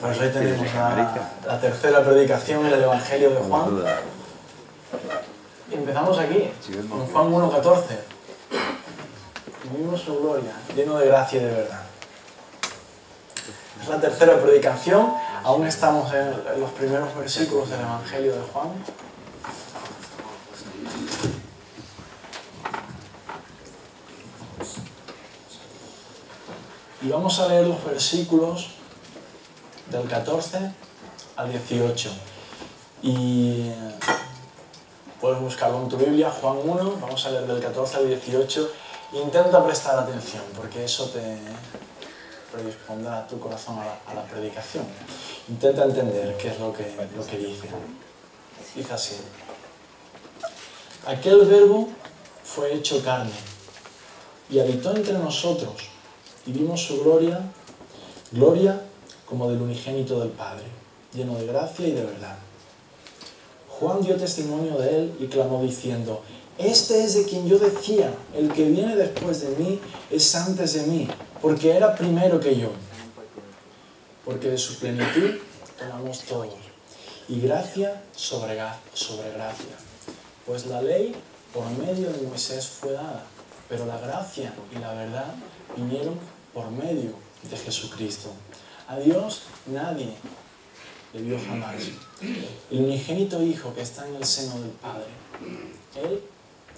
Pues hoy tenemos la, la tercera predicación en el Evangelio de Juan. Y empezamos aquí, en Juan 1.14. Vivimos su gloria, lleno de gracia y de verdad. Es la tercera predicación, aún estamos en los primeros versículos del Evangelio de Juan. Y vamos a leer los versículos del 14 al 18. Y puedes buscarlo en tu Biblia, Juan 1, vamos a leer del 14 al 18. Intenta prestar atención, porque eso te predispondrá tu corazón a la, la predicación. Intenta entender qué es lo que, lo que dice. Dice así. Aquel verbo fue hecho carne y habitó entre nosotros y vimos su gloria, gloria como del unigénito del Padre, lleno de gracia y de verdad. Juan dio testimonio de él y clamó diciendo, Este es de quien yo decía, el que viene después de mí es antes de mí, porque era primero que yo. Porque de su plenitud tomamos todos, y gracia sobre, gracia. Pues la ley por medio de Moisés fue dada, pero la gracia y la verdad vinieron por medio de Jesucristo. A Dios nadie le vio jamás. El unigénito Hijo que está en el seno del Padre, Él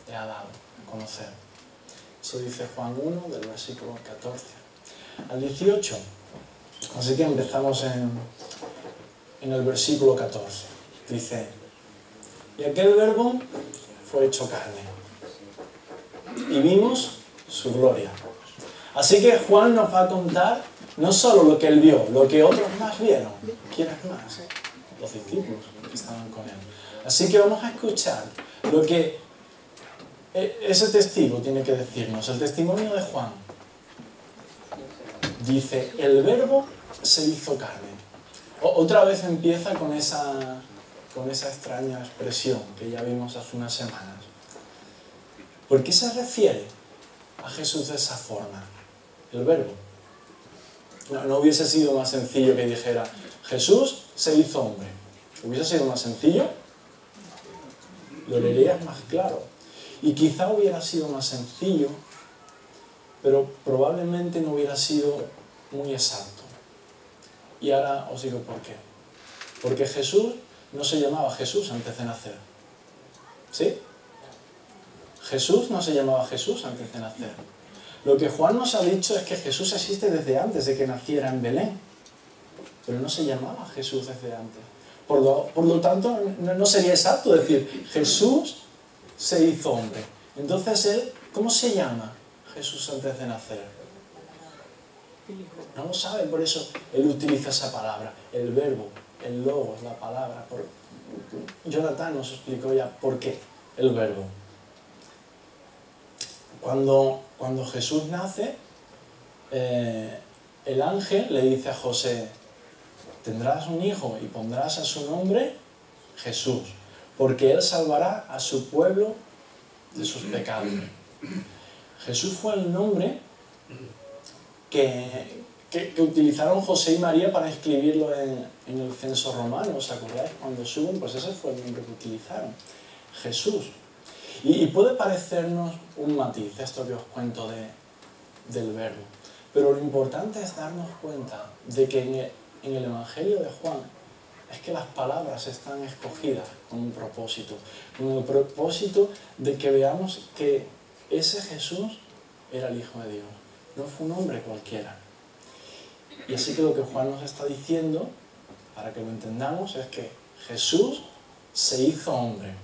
te ha dado a conocer. Eso dice Juan 1 del versículo 14 al 18. Así que empezamos en, en el versículo 14. Dice, y aquel verbo fue hecho carne. Y vimos su gloria. Así que Juan nos va a contar no solo lo que él vio, lo que otros más vieron. ¿Quiénes más? Los discípulos que estaban con él. Así que vamos a escuchar lo que ese testigo tiene que decirnos. El testimonio de Juan. Dice, el verbo se hizo carne. otra vez empieza con esa, con esa extraña expresión que ya vimos hace unas semanas. ¿Por qué se refiere a Jesús de esa forma? El verbo. No, hubiese sido más sencillo que dijera, Jesús se hizo hombre. ¿Hubiese sido más sencillo? Lo leerías más claro. Y quizá hubiera sido más sencillo, pero probablemente no hubiera sido muy exacto. Y ahora os digo por qué. Porque Jesús no se llamaba Jesús antes de nacer. ¿Sí? Jesús no se llamaba Jesús antes de nacer. Lo que Juan nos ha dicho es que Jesús existe desde antes de que naciera en Belén, pero no se llamaba Jesús desde antes. Por lo, tanto, no, sería exacto decir Jesús se hizo hombre. Entonces, ¿cómo se llama Jesús antes de nacer? No lo sabe, por eso él utiliza esa palabra, el verbo, el logos, la palabra. Jonathan nos explicó ya por qué el verbo. Cuando, cuando Jesús nace, eh, el ángel le dice a José, tendrás un hijo y pondrás a su nombre Jesús, porque él salvará a su pueblo de sus pecados. Jesús fue el nombre que, que, que utilizaron José y María para escribirlo en, en, el censo romano, ¿os acordáis? Cuando suben, pues ese fue el nombre que utilizaron, Jesús. Y, puede parecernos un matiz esto que os cuento de, del verbo, pero lo importante es darnos cuenta de que en el, en el Evangelio de Juan es que las palabras están escogidas con un propósito, con el propósito de que veamos que ese Jesús era el Hijo de Dios, no fue un hombre cualquiera. Y así que lo que Juan nos está diciendo, para que lo entendamos, es que Jesús se hizo hombre.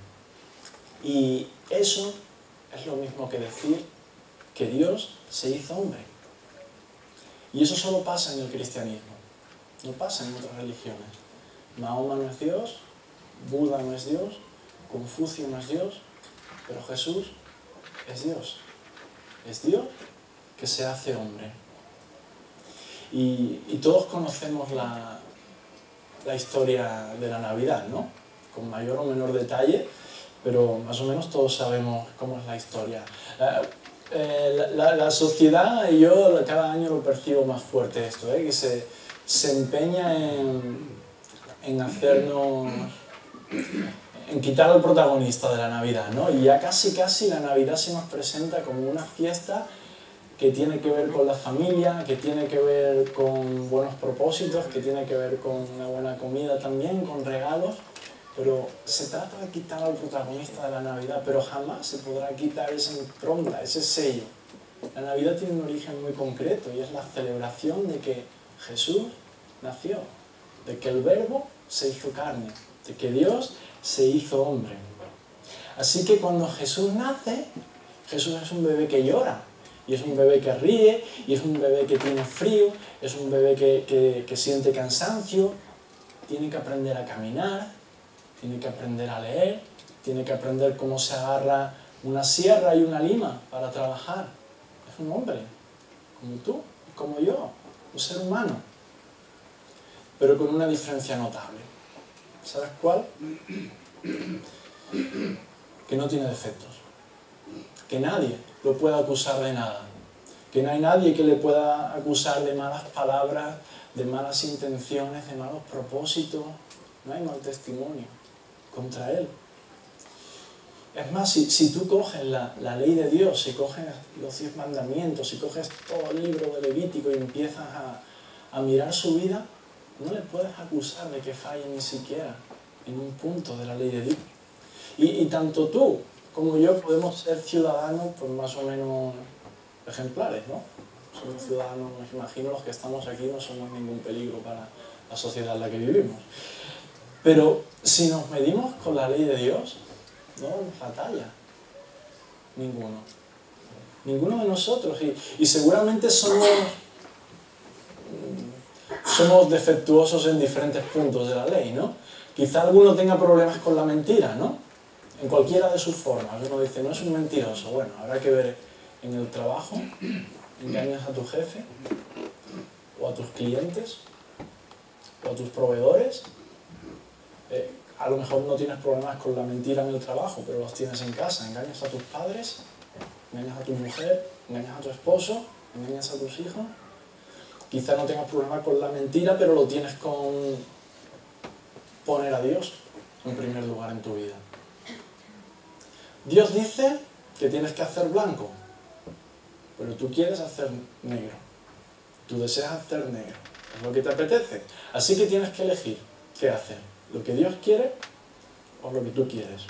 Y eso es lo mismo que decir que Dios se hizo hombre. Y eso solo pasa en el cristianismo, no pasa en otras religiones. Mahoma no es Dios, Buda no es Dios, Confucio no es Dios, pero Jesús es Dios. Es Dios que se hace hombre. Y, todos conocemos la, la historia de la Navidad, ¿no? Con mayor o menor detalle, pero más o menos todos sabemos cómo es la historia. Eh, eh, la, la, la, sociedad, y yo cada año lo percibo más fuerte esto, ¿eh? que, se, se empeña en, en hacernos, en quitar al protagonista de la Navidad, ¿no? Y ya casi casi la Navidad se nos presenta como una fiesta que tiene que ver con la familia, que tiene que ver con buenos propósitos, que tiene que ver con una buena comida también, con regalos, pero se trata de quitar al protagonista de la Navidad, pero jamás se podrá quitar esa impronta, ese sello. La Navidad tiene un origen muy concreto y es la celebración de que Jesús nació, de que el verbo se hizo carne, de que Dios se hizo hombre. Así que cuando Jesús nace, Jesús es un bebé que llora, y es un bebé que ríe, y es un bebé que tiene frío, es un bebé que, que, siente cansancio, tiene que aprender a caminar, tiene que aprender a leer, tiene que aprender cómo se agarra una sierra y una lima para trabajar. Es un hombre, como tú, como yo, un ser humano, pero con una diferencia notable. ¿Sabes cuál? Que no tiene defectos. Que nadie lo pueda acusar de nada. Que no hay nadie que le pueda acusar de malas palabras, de malas intenciones, de malos propósitos. No hay mal testimonio contra él. Es más, si, tú coges la, ley de Dios, si coges los diez mandamientos, si coges todo el libro de Levítico y empiezas a, mirar su vida, no le puedes acusar de que falle ni siquiera en un punto de la ley de Dios. Y, y tanto tú como yo podemos ser ciudadanos pues más o menos ejemplares, ¿no? Somos ciudadanos, me imagino los que estamos aquí no somos ningún peligro para la sociedad en la que vivimos. Pero si nos medimos con la ley de Dios, no batalla. Ninguno. Ninguno de nosotros. Y, y seguramente somos, somos defectuosos en diferentes puntos de la ley, ¿no? Quizá alguno tenga problemas con la mentira, ¿no? En cualquiera de sus formas. Uno dice, no es un mentiroso. Bueno, habrá que ver en el trabajo, engañas a tu jefe, o a tus clientes, o a tus proveedores. Eh, a lo mejor no tienes problemas con la mentira en el trabajo, pero los tienes en casa. Engañas a tus padres, engañas a tu mujer, engañas a tu esposo, engañas a tus hijos. Quizá no tengas problemas con la mentira, pero lo tienes con poner a Dios en primer lugar en tu vida. Dios dice que tienes que hacer blanco, pero tú quieres hacer negro. Tú deseas hacer negro. Es lo que te apetece. Así que tienes que elegir qué hacer. Lo que Dios quiere o lo que tú quieres.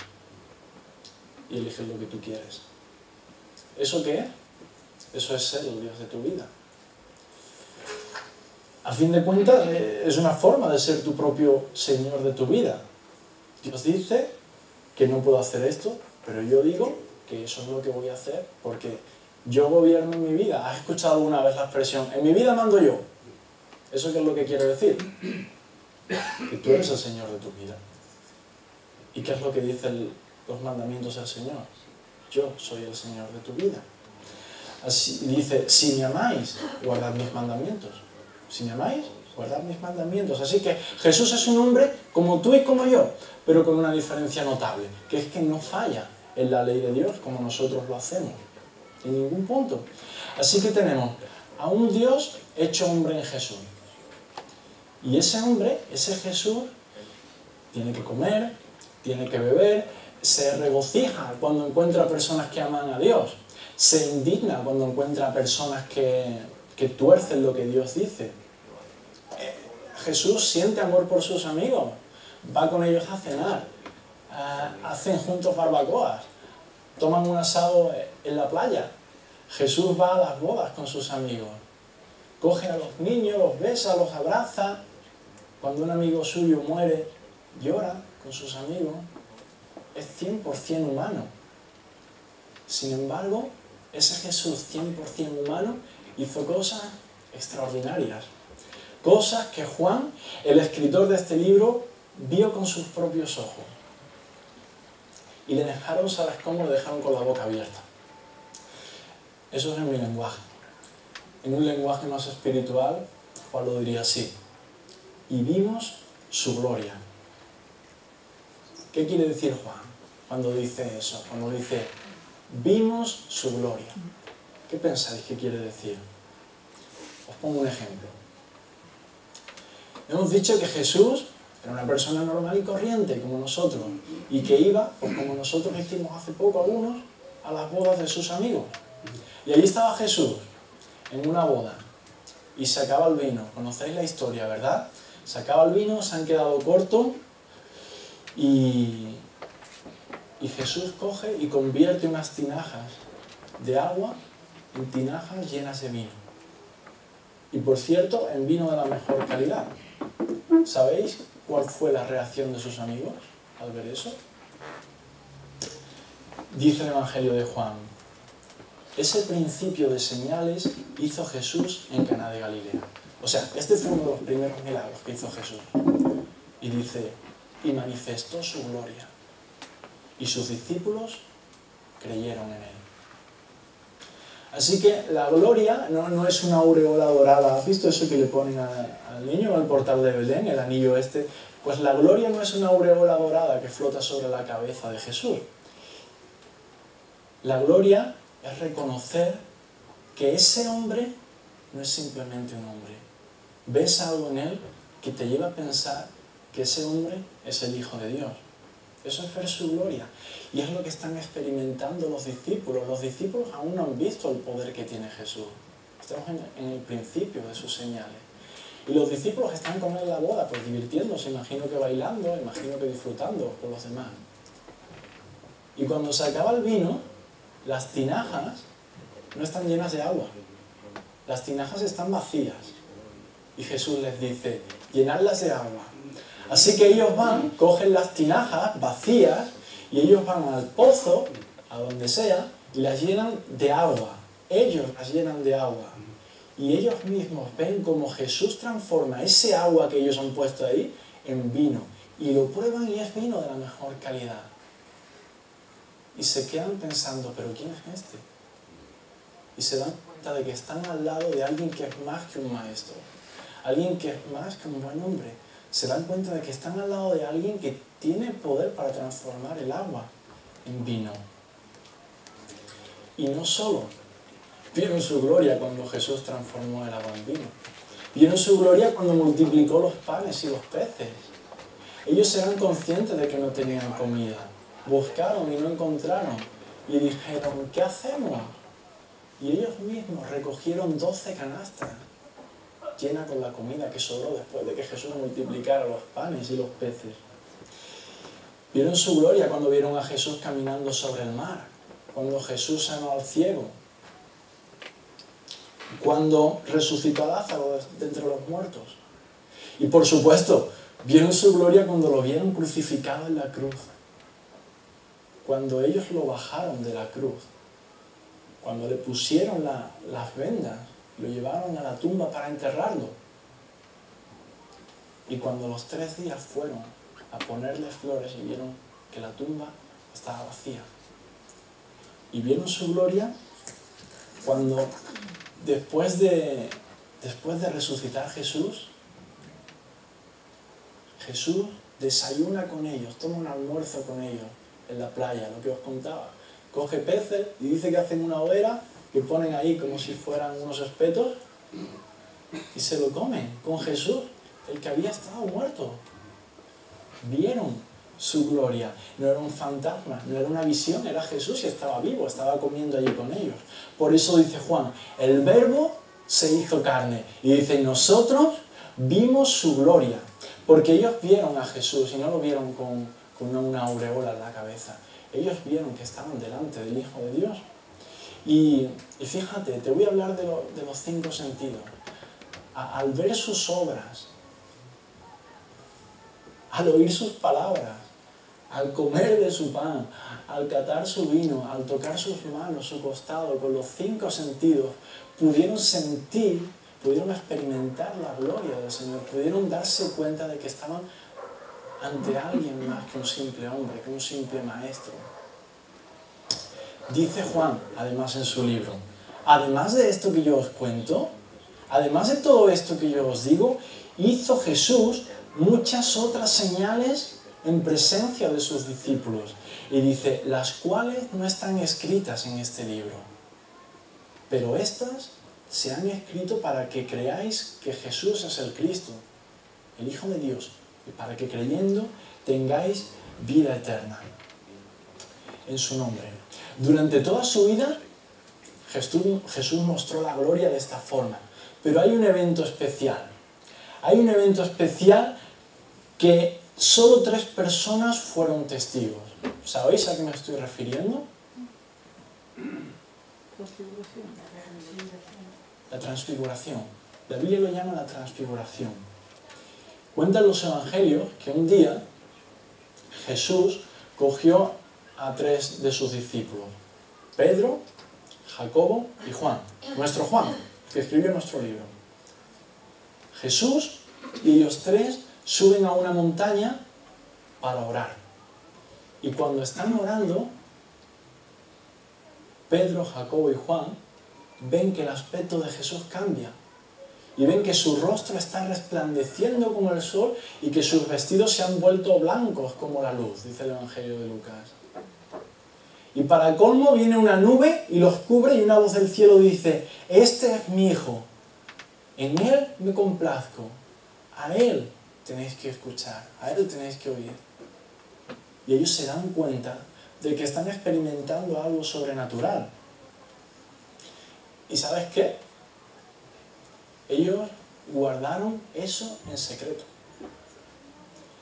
Y eliges lo que tú quieres. ¿Eso qué es? Eso es ser el Dios de tu vida. A fin de cuentas, eh, es una forma de ser tu propio Señor de tu vida. Dios dice que no puedo hacer esto, pero yo digo que eso es lo que voy a hacer porque yo gobierno mi vida. ¿Has escuchado alguna vez la expresión, en mi vida mando yo? ¿Eso qué es lo que quiere decir? Que tú eres el Señor de tu vida. ¿Y qué es lo que dicen los mandamientos del Señor? Yo soy el Señor de tu vida. Así dice, si me amáis, guardad mis mandamientos. Si me amáis, guardad mis mandamientos. Así que Jesús es un hombre como tú y como yo, pero con una diferencia notable, que es que no falla en la ley de Dios como nosotros lo hacemos, en ningún punto. Así que tenemos a un Dios hecho hombre en Jesús. Y ese hombre, ese Jesús, tiene que comer, tiene que beber, se regocija cuando encuentra personas que aman a Dios, se indigna cuando encuentra personas que, que tuercen lo que Dios dice. Eh, Jesús siente amor por sus amigos, va con ellos a cenar, hacen juntos barbacoas, toman un asado en la playa. Jesús va a las bodas con sus amigos, coge a los niños, los besa, los abraza. Cuando un amigo suyo muere, llora con sus amigos. Es 100% humano. Sin embargo, ese Jesús 100% humano hizo cosas extraordinarias. Cosas que Juan, el escritor de este libro, vio con sus propios ojos. Y le dejaron, ¿sabes cómo? Le dejaron con la boca abierta. Eso es en mi lenguaje. En un lenguaje más espiritual, Juan lo diría así. Y vimos su gloria. ¿Qué quiere decir Juan cuando dice eso? Cuando dice, vimos su gloria. ¿Qué pensáis que quiere decir? Os pongo un ejemplo. Hemos dicho que Jesús era una persona normal y corriente, como nosotros, y que iba, pues como nosotros hicimos hace poco algunos, a las bodas de sus amigos. Y allí estaba Jesús, en una boda, y sacaba el vino. Conocéis la historia, ¿verdad? Sacaba el vino, se han quedado cortos, y, y Jesús coge y convierte unas tinajas de agua en tinajas llenas de vino. Y por cierto, en vino de la mejor calidad. ¿Sabéis cuál fue la reacción de sus amigos al ver eso? Dice el Evangelio de Juan, ese principio de señales hizo Jesús en Cana de Galilea. O sea, este fue uno de los primeros milagros que hizo Jesús. Y dice, y manifestó su gloria. Y sus discípulos creyeron en él. Así que la gloria no, es una aureola dorada. ¿Has visto eso que le ponen al niño al portal de Belén, el anillo este? Pues la gloria no es una aureola dorada que flota sobre la cabeza de Jesús. La gloria es reconocer que ese hombre no es simplemente un hombre. Ves algo en él que te lleva a pensar que ese hombre es el Hijo de Dios. Eso es ver su gloria. Y es lo que están experimentando los discípulos. Los discípulos aún no han visto el poder que tiene Jesús. Estamos en, el principio de sus señales. Y los discípulos están con él en la boda, pues divirtiéndose, imagino que bailando, imagino que disfrutando con los demás. Y cuando se acaba el vino, las tinajas no están llenas de agua. Las tinajas están vacías. Y Jesús les dice, llenadlas de agua. Así que ellos van, cogen las tinajas vacías y ellos van al pozo, a donde sea, y las llenan de agua. Ellos las llenan de agua. Y ellos mismos ven cómo Jesús transforma ese agua que ellos han puesto ahí en vino. Y lo prueban y es vino de la mejor calidad. Y se quedan pensando, pero ¿quién es este? Y se dan cuenta de que están al lado de alguien que es más que un maestro. Alguien que es más que un buen hombre se dan cuenta de que están al lado de alguien que tiene poder para transformar el agua en vino. Y no solo vieron su gloria cuando Jesús transformó el agua en vino, vieron su gloria cuando multiplicó los panes y los peces. Ellos eran conscientes de que no tenían comida, buscaron y no encontraron y dijeron, ¿qué hacemos? Y ellos mismos recogieron doce canastas llena con la comida que sobró después de que Jesús multiplicara los panes y los peces. Vieron su gloria cuando vieron a Jesús caminando sobre el mar, cuando Jesús sanó al ciego, cuando resucitó a Lázaro de entre los muertos. Y por supuesto, vieron su gloria cuando lo vieron crucificado en la cruz, cuando ellos lo bajaron de la cruz, cuando le pusieron las vendas lo llevaron a la tumba para enterrarlo. Y cuando los tres días fueron a ponerle flores y vieron que la tumba estaba vacía. Y vieron su gloria cuando después de, después de resucitar Jesús, Jesús desayuna con ellos, toma un almuerzo con ellos en la playa, lo que os contaba. Coge peces y dice que hacen una hoguera que ponen ahí como si fueran unos espetos y se lo comen con Jesús, el que había estado muerto. Vieron su gloria, no era un fantasma, no era una visión, era Jesús y estaba vivo, estaba comiendo allí con ellos. Por eso dice Juan, el verbo se hizo carne y dice, nosotros vimos su gloria, porque ellos vieron a Jesús y no lo vieron con, con una aureola en la cabeza, ellos vieron que estaban delante del Hijo de Dios. Y, fíjate, te voy a hablar de, los cinco sentidos. al ver sus obras, al oír sus palabras, al comer de su pan, al catar su vino, al tocar sus manos, su costado, con los cinco sentidos, pudieron sentir, pudieron experimentar la gloria del Señor, pudieron darse cuenta de que estaban ante alguien más que un simple hombre, que un simple maestro. Dice Juan, además en su libro, además de esto que yo os cuento, además de todo esto que yo os digo, hizo Jesús muchas otras señales en presencia de sus discípulos. Y dice, las cuales no están escritas en este libro. Pero estas se han escrito para que creáis que Jesús es el Cristo, el Hijo de Dios, y para que creyendo tengáis vida eterna. En su nombre. Durante toda su vida, Jesús, mostró la gloria de esta forma. Pero hay un evento especial. Hay un evento especial que solo tres personas fueron testigos. ¿Sabéis a qué me estoy refiriendo? La transfiguración. La Biblia lo llama la transfiguración. Cuentan los evangelios que un día Jesús cogió a tres de sus discípulos, Pedro, Jacobo y Juan, nuestro Juan, que escribió nuestro libro. Jesús y ellos tres suben a una montaña para orar. Y cuando están orando, Pedro, Jacobo y Juan ven que el aspecto de Jesús cambia. Y ven que su rostro está resplandeciendo como el sol y que sus vestidos se han vuelto blancos como la luz, dice el Evangelio de Lucas. Y para colmo viene una nube y los cubre y una voz del cielo dice, este es mi hijo, en él me complazco, a él tenéis que escuchar, a él tenéis que oír. Y ellos se dan cuenta de que están experimentando algo sobrenatural. ¿Y sabes qué? Ellos guardaron eso en secreto.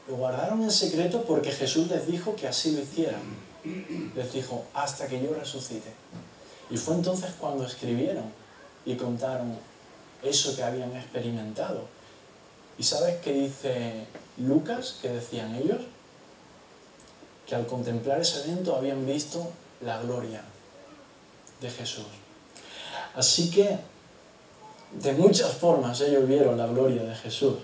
Lo guardaron en secreto porque Jesús les dijo que así lo hicieran les dijo, hasta que yo resucite. Y fue entonces cuando escribieron y contaron eso que habían experimentado. ¿Y sabes qué dice Lucas, que decían ellos? Que al contemplar ese evento habían visto la gloria de Jesús. Así que, de muchas formas ellos vieron la gloria de Jesús.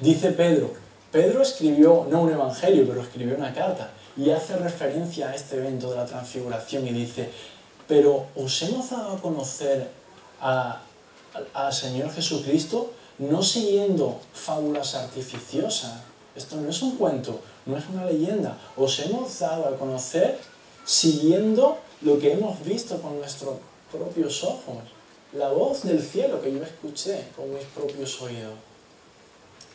Dice Pedro, Pedro escribió, no un evangelio, pero escribió una carta y hace referencia a este evento de la transfiguración y dice, pero os hemos dado a conocer al Señor Jesucristo no siguiendo fábulas artificiosas. Esto no es un cuento, no es una leyenda. Os hemos dado a conocer siguiendo lo que hemos visto con nuestros propios ojos. La voz del cielo que yo escuché con mis propios oídos.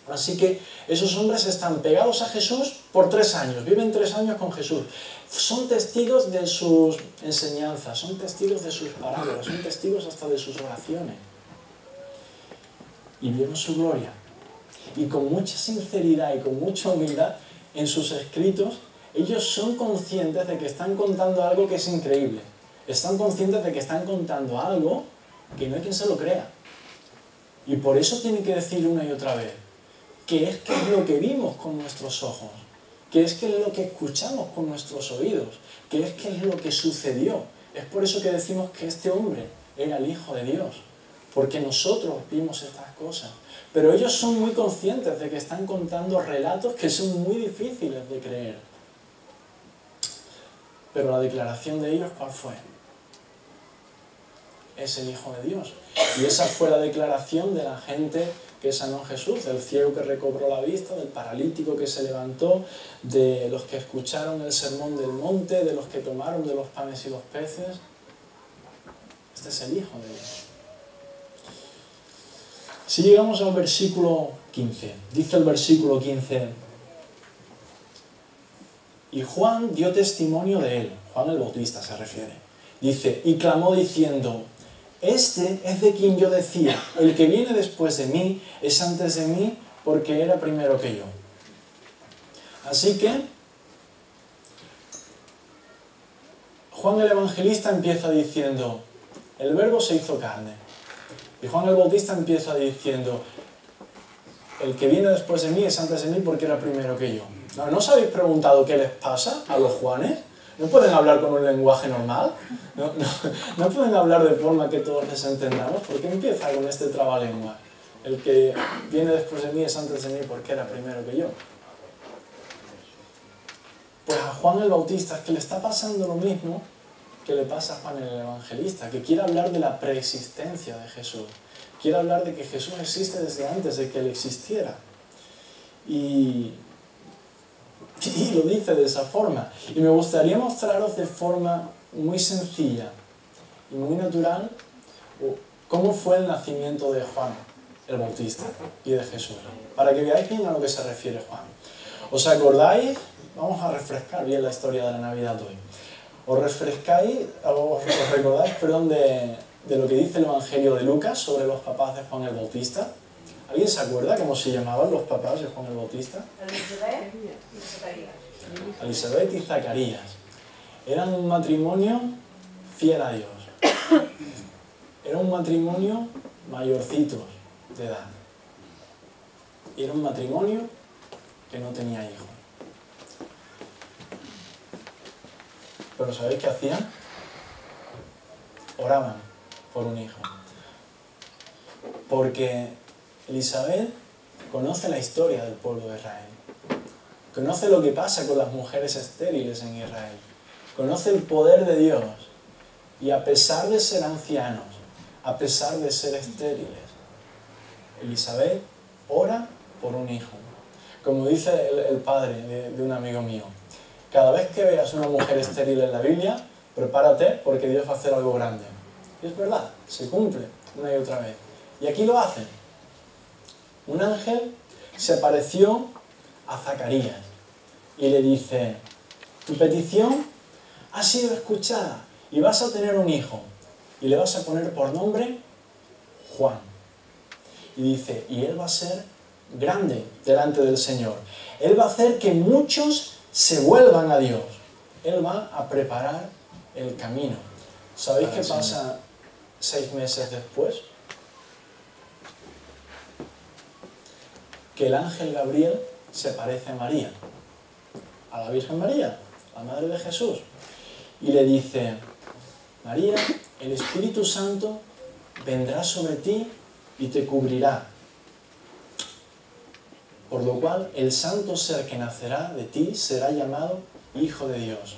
Así que esos hombres están pegados a Jesús por tres años, viven tres años con Jesús. Son testigos de sus enseñanzas, son testigos de sus parábolas, son testigos hasta de sus oraciones. Y vieron su gloria. Y con mucha sinceridad y con mucha humildad en sus escritos, ellos son conscientes de que están contando algo que es increíble. Están conscientes de que están contando algo que no hay quien se lo crea. Y por eso tienen que decir una y otra vez, que es que es lo que vimos con nuestros ojos, que es que es lo que escuchamos con nuestros oídos, que es que es lo que sucedió. Es por eso que decimos que este hombre era el Hijo de Dios, porque nosotros vimos estas cosas. Pero ellos son muy conscientes de que están contando relatos que son muy difíciles de creer. Pero la declaración de ellos, ¿cuál fue? Es el Hijo de Dios. Y esa fue la declaración de la gente que sanó Jesús, del ciego que recobró la vista, del paralítico que se levantó, de los que escucharon el sermón del monte, de los que tomaron de los panes y los peces. Este es el Hijo de Dios. Si llegamos al versículo 15, dice el versículo 15, y Juan dio testimonio de él, Juan el Bautista se refiere, dice, y clamó diciendo, este es de quien yo decía, el que viene después de mí es antes de mí porque era primero que yo. Así que Juan el Evangelista empieza diciendo, el verbo se hizo carne. Y Juan el Bautista empieza diciendo, el que viene después de mí es antes de mí porque era primero que yo. ¿No, os habéis preguntado qué les pasa a los Juanes? ¿No pueden hablar con un lenguaje normal? ¿No, pueden hablar de forma que todos les entendamos? ¿Por qué empieza con este trabalengua? El que viene después de mí es antes de mí porque era primero que yo. Pues a Juan el Bautista es que le está pasando lo mismo que le pasa a Juan el Evangelista, que quiere hablar de la preexistencia de Jesús. Quiere hablar de que Jesús existe desde antes de que Él existiera. Y y lo dice de esa forma. Y me gustaría mostraros de forma muy sencilla y muy natural cómo fue el nacimiento de Juan. el Bautista y de Jesús, para que veáis bien a lo que se refiere Juan. ¿Os acordáis? Vamos a refrescar bien la historia de la Navidad hoy. ¿Os refrescáis, os, recordáis, perdón, de, de lo que dice el Evangelio de Lucas sobre los papás de Juan el Bautista? ¿Alguien se acuerda cómo se llamaban los papás de Juan el Bautista? Elizabeth y Zacarías. Elizabeth y Zacarías. Eran un matrimonio fiel a Dios. Era un matrimonio mayorcitos de edad. Y era un matrimonio que no tenía hijos. Pero ¿sabéis qué hacían? Oraban por un hijo. Porque Elizabeth conoce la historia del pueblo de Israel. Conoce lo que pasa con las mujeres estériles en Israel. Conoce el poder de Dios. Y a pesar de ser ancianos, a pesar de ser estériles, Elizabeth ora por un hijo. Como dice el, padre de, de un amigo mío, cada vez que veas una mujer estéril en la Biblia, prepárate porque Dios va a hacer algo grande. Y es verdad, se cumple una y otra vez. Y aquí lo hacen. Un ángel se apareció a Zacarías y le dice, tu petición ha sido escuchada y vas a tener un hijo y le vas a poner por nombre Juan. Y dice, y él va a ser grande delante del Señor. Él va a hacer que muchos se vuelvan a Dios. Él va a preparar el camino. ¿Sabéis qué pasa seis meses después? Que el ángel Gabriel se parece a María, a la Virgen María, la Madre de Jesús, y le dice, María, el Espíritu Santo vendrá sobre ti y te cubrirá. Por lo cual el santo ser que nacerá de ti será llamado Hijo de Dios.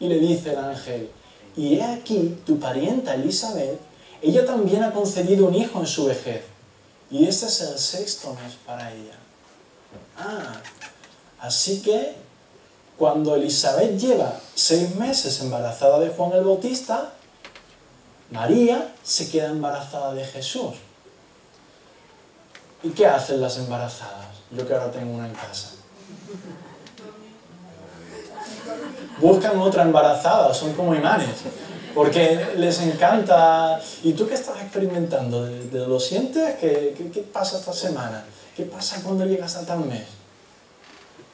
Y le dice el ángel, y he aquí tu parienta Elizabeth, ella también ha concedido un hijo en su vejez, y este es el sexto mes para ella. Ah, así que cuando Elizabeth lleva seis meses embarazada de Juan el Bautista, María se queda embarazada de Jesús. ¿Y qué hacen las embarazadas? Yo que ahora tengo una en casa. Buscan otra embarazada, son como imanes, porque les encanta. ¿Y tú qué estás experimentando? ¿De, lo sientes? ¿Qué, ¿Qué, qué, pasa esta semana? ¿Qué pasa cuando llegas a tal mes?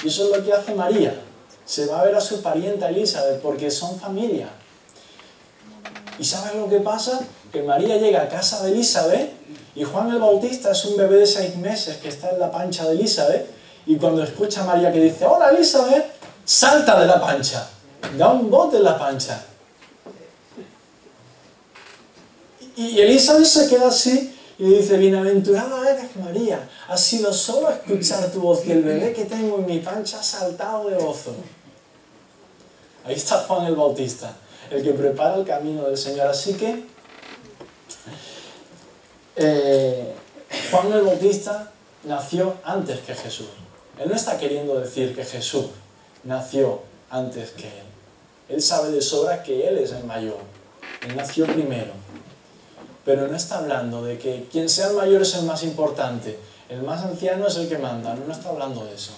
Y eso es lo que hace María. Se va a ver a su parienta Elizabeth porque son familia. ¿Y sabes lo que pasa? Que María llega a casa de Elizabeth y Juan el Bautista es un bebé de seis meses que está en la pancha de Elizabeth y cuando escucha a María que dice, hola Elizabeth, salta de la pancha, da un bote en la pancha. Y Elizabeth se queda así y dice, bienaventurada eres María, ha sido solo escuchar tu voz y el bebé que tengo en mi pancha ha saltado de gozo. Ahí está Juan el Bautista, el que prepara el camino del Señor. Así que eh, Juan el Bautista nació antes que Jesús. Él no está queriendo decir que Jesús nació antes que él. Él sabe de sobra que él es el mayor. Él nació primero. Pero no está hablando de que quien sea el mayor es el más importante. El más anciano es el que manda. No, está hablando de eso.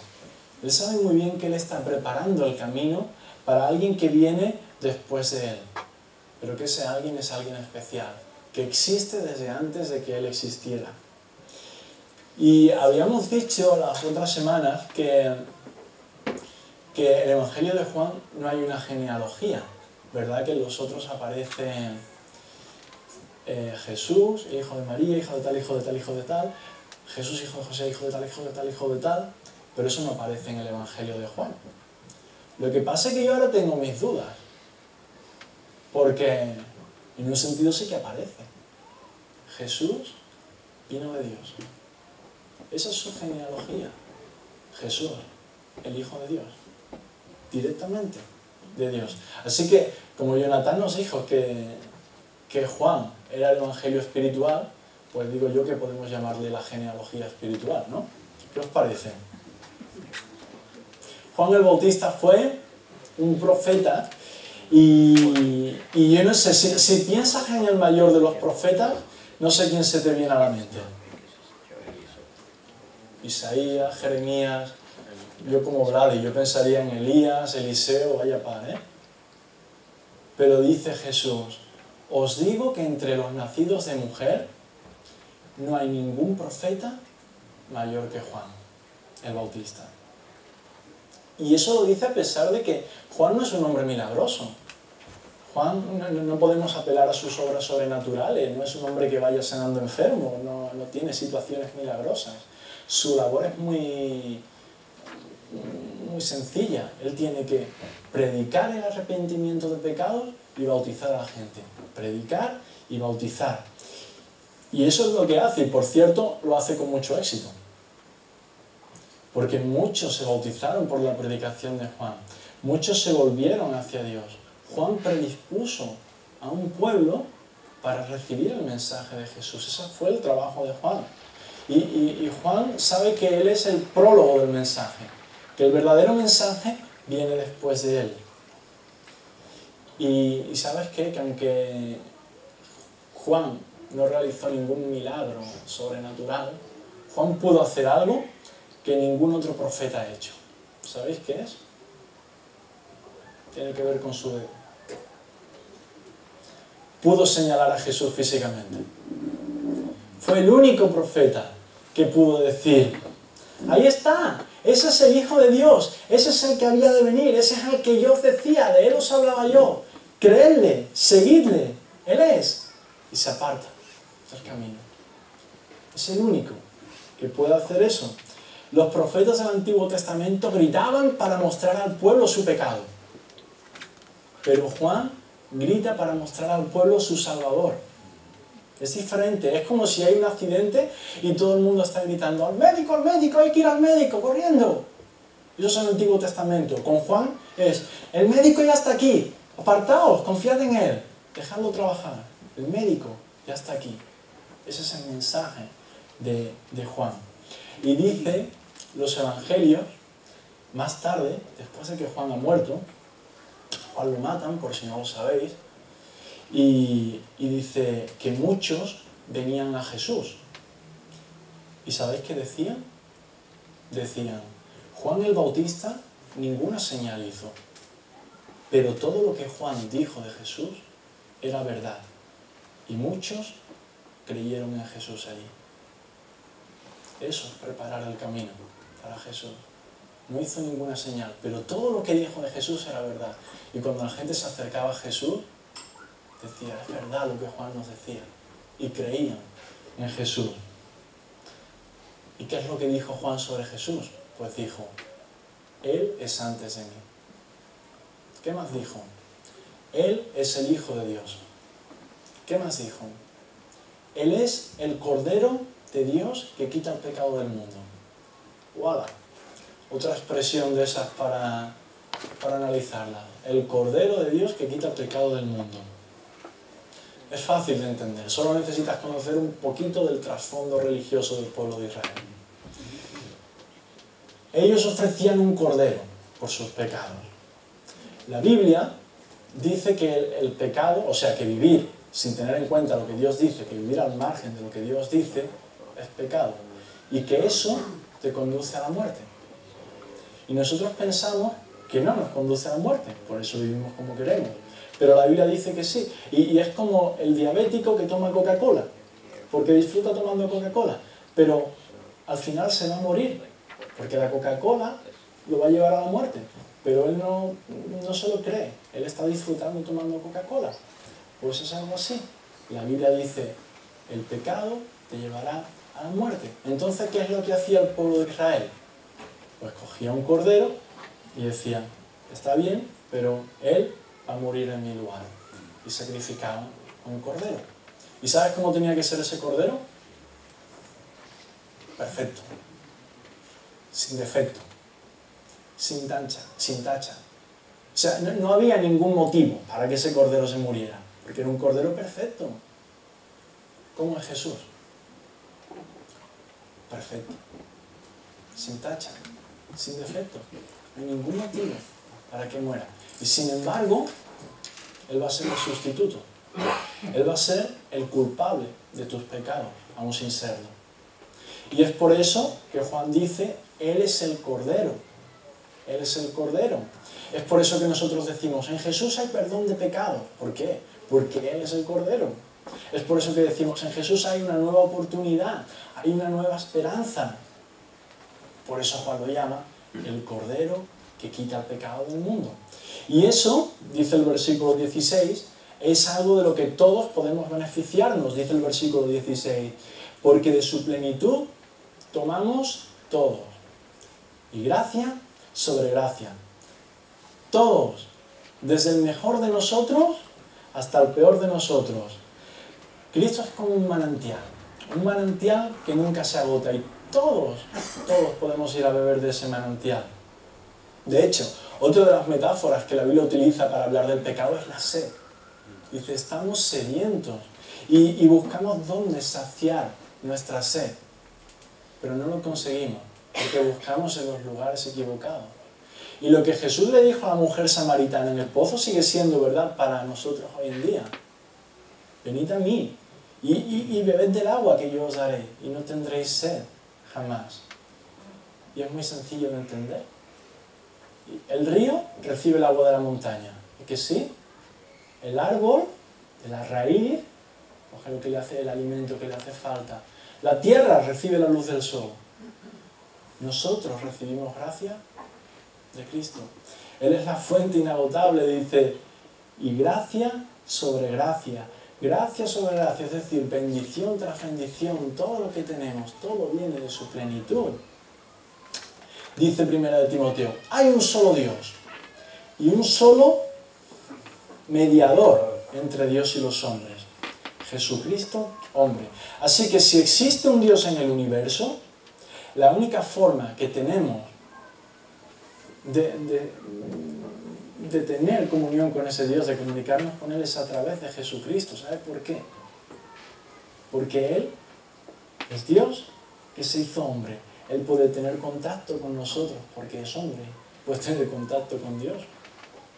Él sabe muy bien que él está preparando el camino para alguien que viene después de él. Pero que ese alguien es alguien especial, que existe desde antes de que él existiera. Y habíamos dicho las otras semanas que, que el Evangelio de Juan no hay una genealogía, ¿verdad? Que los otros aparecen eh, Jesús, hijo de María, hijo de tal, hijo de tal, hijo de tal, Jesús, hijo de José, hijo de tal, hijo de tal, hijo de tal, pero eso no aparece en el Evangelio de Juan. Lo que pasa es que yo ahora tengo mis dudas, porque en un sentido sí que aparece. Jesús vino de Dios. Esa es su genealogía. Jesús, el Hijo de Dios, directamente de Dios. Así que, como Jonathan nos dijo que, que Juan era el Evangelio espiritual, pues digo yo que podemos llamarle la genealogía espiritual, ¿no? ¿Qué os parece? Juan el Bautista fue un profeta y, y yo no sé, si, piensas en el mayor de los profetas, no sé quién se te viene a la mente. Isaías, Jeremías, yo como Vladi, yo pensaría en Elías, Eliseo, vaya par, ¿eh? Pero dice Jesús, os digo que entre los nacidos de mujer no hay ningún profeta mayor que Juan, el Bautista. Y eso lo dice a pesar de que Juan no es un hombre milagroso. Juan no, podemos apelar a sus obras sobrenaturales, no es un hombre que vaya sanando enfermo, no, no tiene situaciones milagrosas. Su labor es muy, muy sencilla. Él tiene que predicar el arrepentimiento de pecados y bautizar a la gente. Predicar y bautizar. Y eso es lo que hace, y por cierto, lo hace con mucho éxito. Porque muchos se bautizaron por la predicación de Juan. Muchos se volvieron hacia Dios. Juan predispuso a un pueblo para recibir el mensaje de Jesús. Ese fue el trabajo de Juan. Y, y Juan sabe que él es el prólogo del mensaje que el verdadero mensaje viene después de él. Y, sabes qué? Que aunque Juan no realizó ningún milagro sobrenatural, Juan pudo hacer algo que ningún otro profeta ha hecho. ¿Sabéis qué es? Tiene que ver con su dedo. Pudo señalar a Jesús físicamente. Fue el único profeta que pudo decir, ahí está, ese es el Hijo de Dios, ese es el que había de venir, ese es el que yo decía, de él os hablaba yo. Creedle, seguidle, él es. Y se aparta del camino. Es el único que puede hacer eso. Los profetas del Antiguo Testamento gritaban para mostrar al pueblo su pecado. Pero Juan grita para mostrar al pueblo su Salvador. Es diferente, es como si hay un accidente y todo el mundo está gritando, al médico, al médico, hay que ir al médico, corriendo. Eso es el Antiguo Testamento. Con Juan es, el médico ya está aquí, apartaos, confiad en él, dejadlo trabajar. El médico ya está aquí. Ese es el mensaje de, de Juan. Y dice los evangelios, más tarde, después de que Juan ha muerto, Juan lo matan, por si no lo sabéis, y, dice que muchos venían a Jesús. ¿Y sabéis qué decían? Decían, Juan el Bautista ninguna señal hizo, pero todo lo que Juan dijo de Jesús era verdad. Y muchos creyeron en Jesús allí. Eso es preparar el camino para Jesús. No hizo ninguna señal, pero todo lo que dijo de Jesús era verdad. Y cuando la gente se acercaba a Jesús, decía, es verdad lo que Juan nos decía. Y creían en Jesús. ¿Y qué es lo que dijo Juan sobre Jesús? Pues dijo, Él es antes de mí. ¿Qué más dijo? Él es el Hijo de Dios. ¿Qué más dijo? Él es el Cordero de Dios que quita el pecado del mundo. ¡Wala! Otra expresión de esas para, para analizarla. El Cordero de Dios que quita el pecado del mundo. Es fácil de entender, solo necesitas conocer un poquito del trasfondo religioso del pueblo de Israel. Ellos ofrecían un cordero por sus pecados. La Biblia dice que el, pecado, o sea, que vivir sin tener en cuenta lo que Dios dice, que vivir al margen de lo que Dios dice, es pecado. Y que eso te conduce a la muerte. Y nosotros pensamos que no nos conduce a la muerte, por eso vivimos como queremos. Pero la Biblia dice que sí. Y, es como el diabético que toma Coca-Cola, porque disfruta tomando Coca-Cola. Pero al final se va a morir, porque la Coca-Cola lo va a llevar a la muerte. Pero él no, no se lo cree, él está disfrutando tomando Coca-Cola. Pues es algo así. La Biblia dice, el pecado te llevará a la muerte. Entonces, ¿qué es lo que hacía el pueblo de Israel? Pues cogía un cordero y decía, está bien, pero él a morir en mi lugar. Y sacrificaban un cordero. ¿Y sabes cómo tenía que ser ese cordero? Perfecto. Sin defecto. Sin tacha. Sin tacha. O sea, no, no había ningún motivo para que ese cordero se muriera. Porque era un cordero perfecto. ¿Cómo es Jesús? Perfecto. Sin tacha. Sin defecto. No hay ningún motivo para que muera. Y sin embargo, Él va a ser el sustituto. Él va a ser el culpable de tus pecados, aún sin serlo. Y es por eso que Juan dice, Él es el Cordero. Él es el Cordero. Es por eso que nosotros decimos, en Jesús hay perdón de pecado. ¿Por qué? Porque Él es el Cordero. Es por eso que decimos, en Jesús hay una nueva oportunidad, hay una nueva esperanza. Por eso Juan lo llama el Cordero que quita el pecado del mundo. Y eso, dice el versículo 16, es algo de lo que todos podemos beneficiarnos, dice el versículo 16, porque de su plenitud tomamos todos. Y gracia sobre gracia. Todos, desde el mejor de nosotros hasta el peor de nosotros. Cristo es como un manantial, un manantial que nunca se agota y todos, todos podemos ir a beber de ese manantial. De hecho, otra de las metáforas que la Biblia utiliza para hablar del pecado es la sed. Dice, estamos sedientos y, y buscamos dónde saciar nuestra sed, pero no lo conseguimos porque buscamos en los lugares equivocados. Y lo que Jesús le dijo a la mujer samaritana en el pozo sigue siendo verdad para nosotros hoy en día. Venid a mí y, y, bebed del agua que yo os daré y no tendréis sed jamás. Y es muy sencillo de entender. El río recibe el agua de la montaña. ¿Y que sí? El árbol, de la raíz, coge lo que le hace el alimento que le hace falta. La tierra recibe la luz del sol. Nosotros recibimos gracia de Cristo. Él es la fuente inagotable, dice, y gracia sobre gracia, gracia sobre gracia, es decir, bendición tras bendición, todo lo que tenemos, todo viene de su plenitud. Dice primera de Timoteo, hay un solo Dios y un solo mediador entre Dios y los hombres, Jesucristo, hombre. Así que si existe un Dios en el universo, la única forma que tenemos de, de, tener comunión con ese Dios, de comunicarnos con Él, es a través de Jesucristo. ¿Sabe por qué? Porque Él es Dios que se hizo hombre. Él puede tener contacto con nosotros porque es hombre. Puede tener contacto con Dios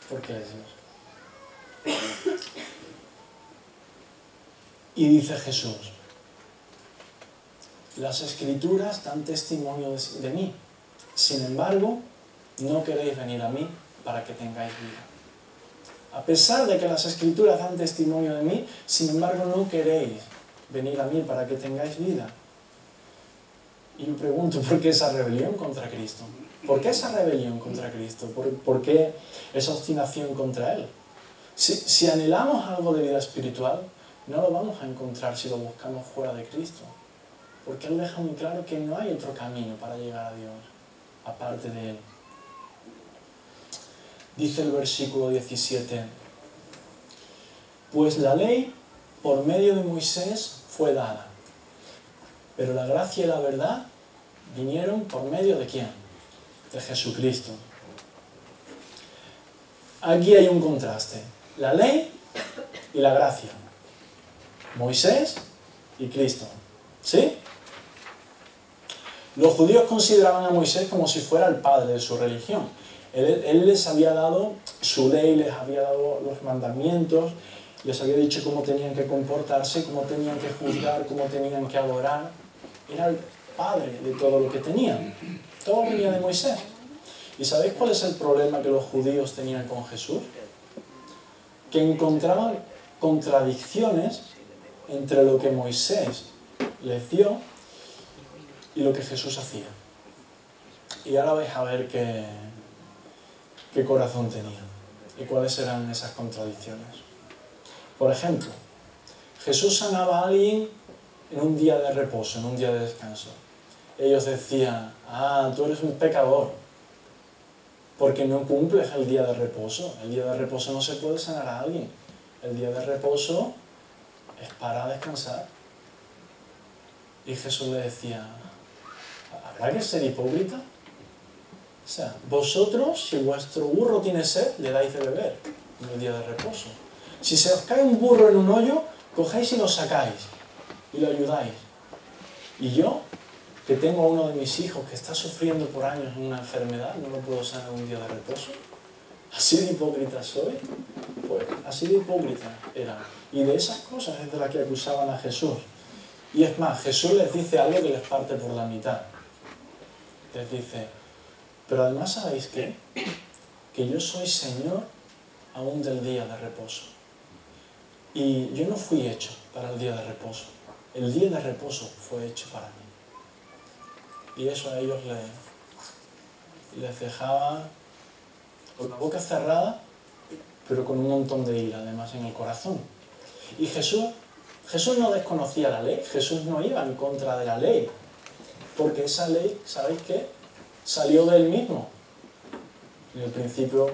porque es Dios. Y dice Jesús, las escrituras dan testimonio de, mí. Sin embargo, no queréis venir a mí para que tengáis vida. A pesar de que las escrituras dan testimonio de mí, sin embargo no queréis venir a mí para que tengáis vida. Y me pregunto, ¿por qué esa rebelión contra Cristo? ¿Por qué esa rebelión contra Cristo? ¿Por, qué esa obstinación contra Él? Si, si anhelamos algo de vida espiritual, no lo vamos a encontrar si lo buscamos fuera de Cristo. Porque Él deja muy claro que no hay otro camino para llegar a Dios, aparte de Él. Dice el versículo 17, pues la ley por medio de Moisés fue dada, pero la gracia y la verdad vinieron por medio de quién? De Jesucristo. Aquí hay un contraste, la ley y la gracia. Moisés y Cristo. ¿Sí? Los judíos consideraban a Moisés como si fuera el padre de su religión. Él, les había dado su ley, les había dado los mandamientos, les había dicho cómo tenían que comportarse, cómo tenían que juzgar, cómo tenían que adorar. Era el padre de todo lo que tenían. Todo venía de Moisés. ¿Y sabéis cuál es el problema que los judíos tenían con Jesús? Que encontraban contradicciones entre lo que Moisés les dio y lo que Jesús hacía. Y ahora vais a ver qué, qué corazón tenía y cuáles eran esas contradicciones. Por ejemplo, Jesús sanaba a alguien en un día de reposo, en un día de descanso. Ellos decían, ah, tú eres un pecador, porque no cumples el día de reposo. El día de reposo no se puede sanar a alguien. El día de reposo es para descansar. Y Jesús le decía, ¿habrá que ser hipócrita? O sea, vosotros, si vuestro burro tiene sed, le dais de beber en el día de reposo. Si se os cae un burro en un hoyo, cogéis y lo sacáis y lo ayudáis. Y yo, que tengo a uno de mis hijos que está sufriendo por años una enfermedad, no lo puedo sanar un día de reposo. ¿Así de hipócrita soy? Pues así de hipócrita era. Y de esas cosas es de las que acusaban a Jesús. Y es más, Jesús les dice algo que les parte por la mitad. Les dice, pero además sabéis qué? Que yo soy Señor aún del día de reposo. Y yo no fui hecho para el día de reposo. El día de reposo fue hecho para mí. Y eso a ellos les, les dejaba con la boca cerrada, pero con un montón de ira además en el corazón. Y Jesús, Jesús no desconocía la ley, Jesús no iba en contra de la ley, porque esa ley, ¿sabéis qué? Salió de él mismo. En el principio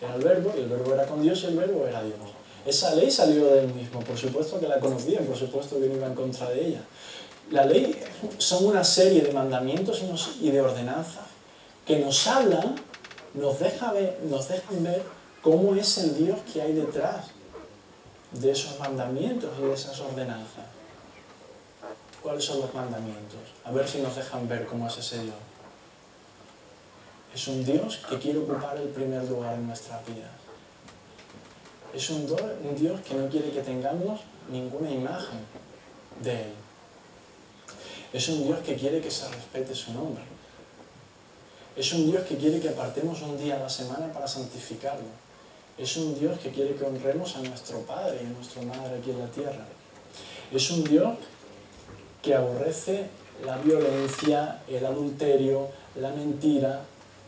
era el verbo, y el verbo era con Dios y el verbo era Dios. Esa ley salió de él mismo, por supuesto que la conocían, por supuesto que no iba en contra de ella. La ley son una serie de mandamientos y de ordenanzas que nos hablan, nos, dejan ver cómo es el Dios que hay detrás de esos mandamientos y de esas ordenanzas. ¿Cuáles son los mandamientos? A ver si nos dejan ver cómo es ese Dios. Es un Dios que quiere ocupar el primer lugar en nuestras vidas. Es un, Dios que no quiere que tengamos ninguna imagen de Él. Es un Dios que quiere que se respete su nombre. Es un Dios que quiere que apartemos un día a la semana para santificarlo. Es un Dios que quiere que honremos a nuestro Padre y a nuestra Madre aquí en la tierra. Es un Dios que aborrece la violencia, el adulterio, la mentira,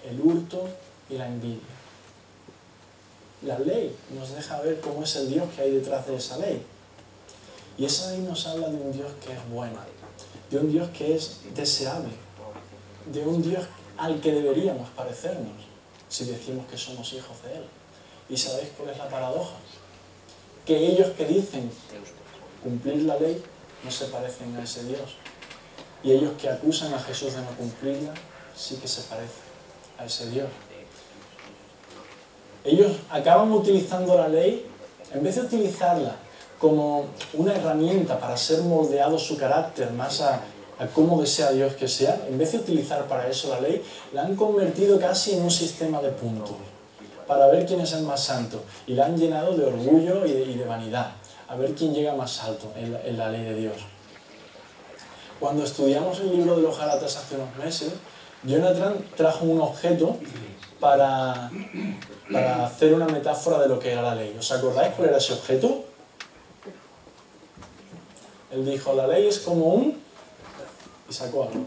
el hurto y la envidia. La ley nos deja ver cómo es el Dios que hay detrás de esa ley. Y esa ley nos habla de un Dios que es bueno, de un Dios que es deseable, de un Dios al que deberíamos parecernos si decimos que somos hijos de Él. ¿Y sabéis cuál es la paradoja? Que ellos que dicen cumplir la ley no se parecen a ese Dios. Y ellos que acusan a Jesús de no cumplirla sí que se parecen a ese Dios. Ellos acaban utilizando la ley, en vez de utilizarla como una herramienta para ser moldeado su carácter más a, cómo desea Dios que sea, en vez de utilizar para eso la ley, la han convertido casi en un sistema de puntos, para ver quién es el más santo, y la han llenado de orgullo y de, vanidad, a ver quién llega más alto en la ley de Dios. Cuando estudiamos el libro de los Galatas hace unos meses, Jonathan trajo un objeto para, para hacer una metáfora de lo que era la ley. ¿Os acordáis cuál era ese objeto? Él dijo, la ley es como un... y sacó algo.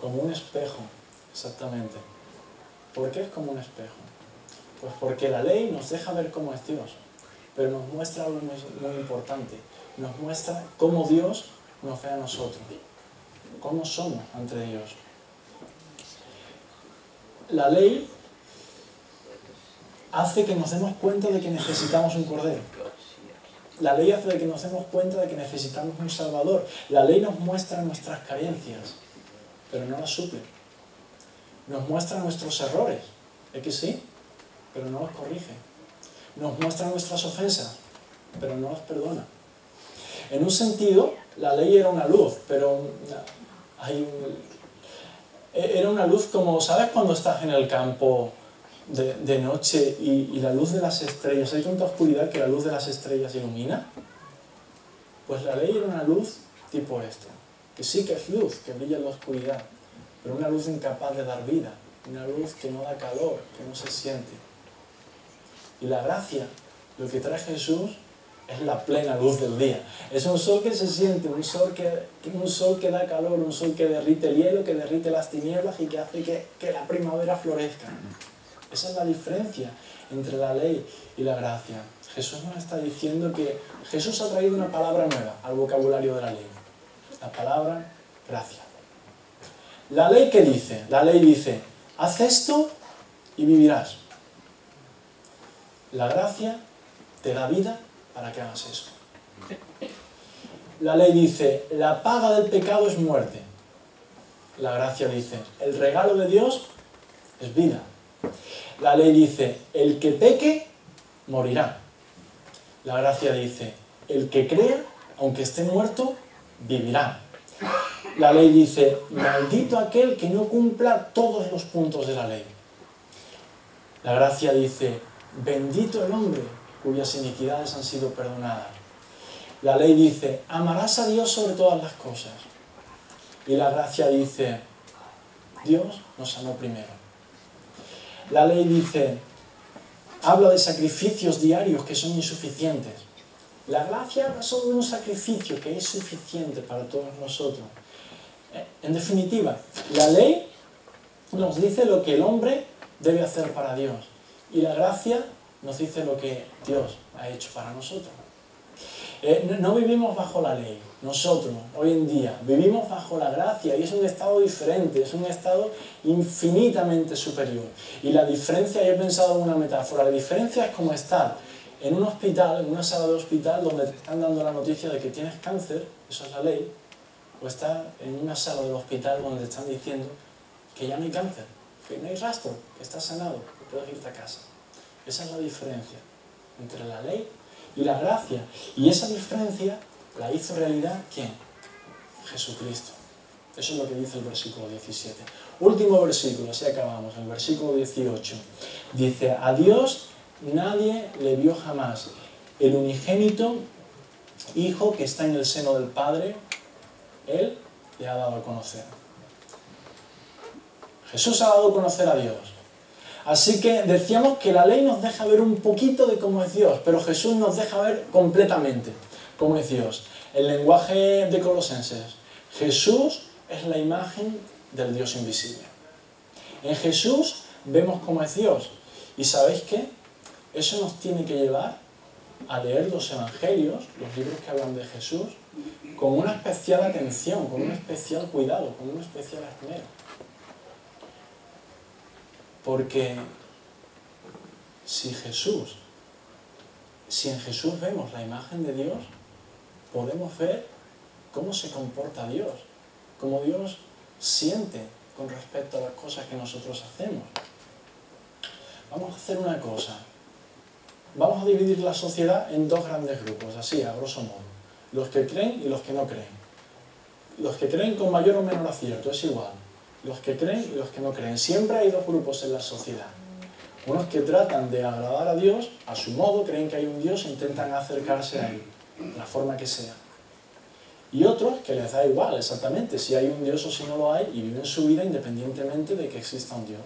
Como un espejo, exactamente. ¿Por qué es como un espejo? Pues porque la ley nos deja ver cómo es Dios, pero nos muestra algo muy, importante. Nos muestra cómo Dios nos ve a nosotros, cómo somos ante Dios la ley hace que nos demos cuenta de que necesitamos un cordero. La ley hace que nos demos cuenta de que necesitamos un salvador. La ley nos muestra nuestras carencias, pero no las suple. Nos muestra nuestros errores, es que sí, pero no los corrige. Nos muestra nuestras ofensas, pero no las perdona. En un sentido, la ley era una luz, pero hay era una luz como, ¿sabes cuando estás en el campo de, noche y, la luz de las estrellas, hay tanta oscuridad que la luz de las estrellas ilumina? Pues la ley era una luz tipo esto, que sí que es luz, que brilla en la oscuridad, pero una luz incapaz de dar vida, una luz que no da calor, que no se siente. Y la gracia, lo que trae Jesús, es la plena luz del día. Es un sol que se siente, un sol que, un sol que da calor, un sol que derrite el hielo, que derrite las tinieblas y que hace que, que la primavera florezca. Esa es la diferencia entre la ley y la gracia. Jesús nos está diciendo que Jesús ha traído una palabra nueva al vocabulario de la ley. La palabra gracia. La ley que dice, la ley dice, haz esto y vivirás. La gracia te da vida para que hagas eso. La ley dice, la paga del pecado es muerte. La gracia dice, el regalo de Dios es vida. La ley dice, el que peque, morirá. La gracia dice, el que crea, aunque esté muerto, vivirá. La ley dice, maldito aquel que no cumpla todos los puntos de la ley. La gracia dice, bendito el hombre cuyas iniquidades han sido perdonadas. La ley dice, amarás a Dios sobre todas las cosas. Y la gracia dice, Dios nos amó primero. La ley dice, habla de sacrificios diarios que son insuficientes. La gracia habla solo de un sacrificio que es suficiente para todos nosotros. Eh, En definitiva, la ley nos dice lo que el hombre debe hacer para Dios y la gracia nos dice lo que Dios ha hecho para nosotros. Eh, no, vivimos bajo la ley, nosotros hoy en día vivimos bajo la gracia y es un estado diferente, es un estado infinitamente superior. Y la diferencia, yo he pensado en una metáfora, la diferencia es como estar en un hospital, en una sala de hospital donde te están dando la noticia de que tienes cáncer, eso es la ley, o estar en una sala del hospital donde te están diciendo que ya no hay cáncer, que no hay rastro, que estás sanado, que puedes irte a casa. Esa es la diferencia entre la ley y la gracia. Y esa diferencia la hizo realidad ¿quién? Jesucristo. Eso es lo que dice el versículo 17. Último versículo, así acabamos, el versículo 18. Dice, a Dios nadie le vio jamás. El unigénito Hijo que está en el seno del Padre, Él le ha dado a conocer. Jesús ha dado a conocer a Dios. Así que decíamos que la ley nos deja ver un poquito de cómo es Dios, pero Jesús nos deja ver completamente cómo es Dios. El lenguaje de Colosenses. Jesús es la imagen del Dios invisible. En Jesús vemos cómo es Dios. ¿Y sabéis qué? Eso nos tiene que llevar a leer los evangelios, los libros que hablan de Jesús, con una especial atención, con un especial cuidado, con un especial esmero. Porque si Jesús, si en Jesús vemos la imagen de Dios, podemos ver cómo se comporta Dios, cómo Dios siente con respecto a las cosas que nosotros hacemos. Vamos a hacer una cosa. Vamos a dividir la sociedad en dos grandes grupos, así, a grosso modo. Los que creen y los que no creen. Los que creen con mayor o menor acierto, es igual. Los que creen y los que no creen. Siempre hay dos grupos en la sociedad. Unos que tratan de agradar a Dios, a su modo, creen que hay un Dios e intentan acercarse a Él, la forma que sea. Y otros que les da igual exactamente si hay un Dios o si no lo hay y viven su vida independientemente de que exista un Dios.